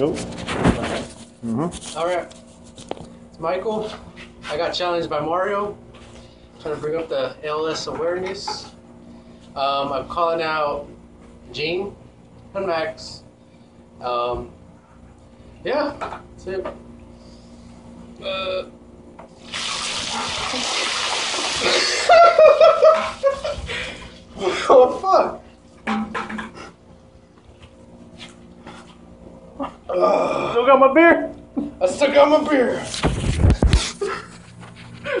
Nope. All right. It's Michael. I got challenged by Mario. Trying to bring up the ALS awareness. Um, I'm calling out Gene and Max. Um, yeah, that's it. Uh, oh fuck! Still got my beer? I still got my beer.